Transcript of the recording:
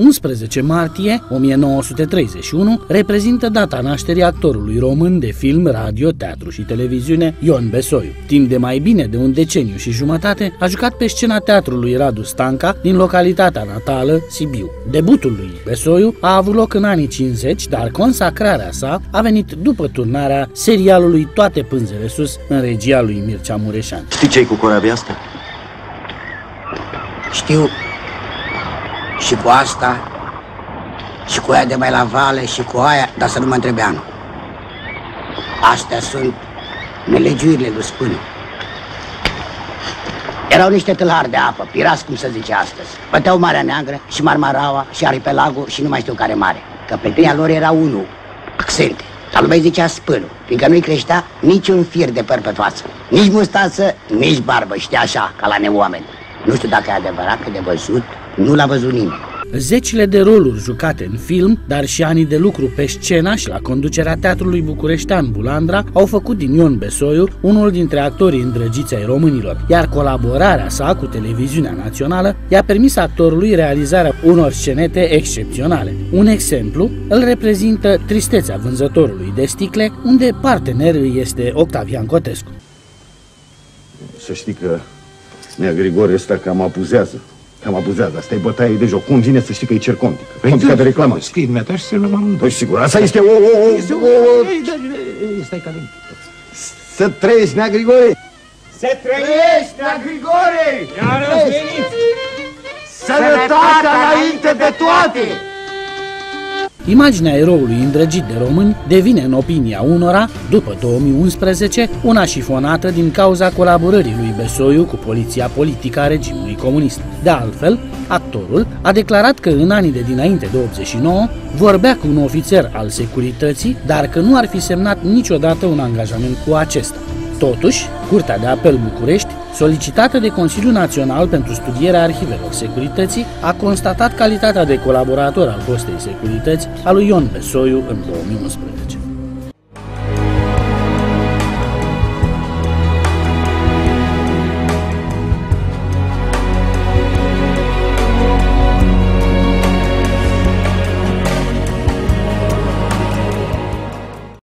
11 martie 1931 reprezintă data nașterii actorului român de film, radio, teatru și televiziune Ion Besoiu. Timp de mai bine de un deceniu și jumătate a jucat pe scena teatrului Radu Stanca din localitatea natală Sibiu. Debutul lui Besoiu a avut loc în anii 50, dar consacrarea sa a venit după turnarea serialului Toate pânzele sus în regia lui Mircea Mureșan. Știi ce cu corabia asta? Știu și cu asta, și cu aia de mai la vale, și cu aia, dar să nu mă întrebe anul. Astea sunt nelegiurile lui Spână. Erau niște tâlhari de apă, pirați cum se zice astăzi. Băteau Marea Neagră și Marmaraua și Aripelagul și nu mai știu care mare. Căpetenia lor era unul, accente. Dar lumea zicea spânul, fiindcă nu-i creștea niciun fir de păr pe față. Nici mustață, nici barbă, știa așa, ca la neoameni. Nu știu dacă e adevărat că de văzut nu l-a văzut nimeni. Zecile de roluri jucate în film, dar și anii de lucru pe scena și la conducerea Teatrului Bucureștean Bulandra au făcut din Ion Besoiu unul dintre actorii îndrăgiți ai românilor, iar colaborarea sa cu televiziunea națională i-a permis actorului realizarea unor scenete excepționale. Un exemplu îl reprezintă Tristețea vânzătorului de sticle, unde partener este Octavian Cotescu. Să știi că Nea Grigore ăsta cam abuzează. Cam abuzează. Asta e bătaie de joc. Cum vine să știi că e cer contic? Contica de reclamă. Scrie dumneata și să luăm amândoi. Păi sigur, asta este o... o, o, Este o... o Ei, da, ei, Stai ca să trăiești, Nea Grigore! Să trăiești, Nea Grigore! Iar ați venit! Sănătatea înainte de toate! Imaginea eroului îndrăgit de români devine, în opinia unora, după 2011, una șifonată din cauza colaborării lui Besoiu cu poliția politică a regimului comunist. De altfel, actorul a declarat că în anii de dinainte de 89 vorbea cu un ofițer al securității, dar că nu ar fi semnat niciodată un angajament cu acesta. Totuși, Curtea de Apel București, solicitată de Consiliul Național pentru studierea arhivelor securității, a constatat calitatea de colaborator al fostei securități a lui Ion Besoiu în 2011.